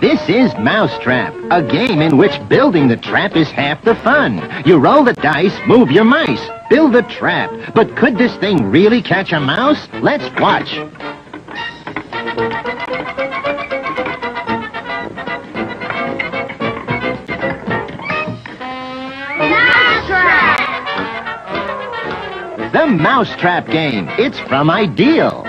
This is Mousetrap, a game in which building the trap is half the fun. You roll the dice, move your mice, build the trap. But could this thing really catch a mouse? Let's watch. The Mousetrap game. It's from Ideal.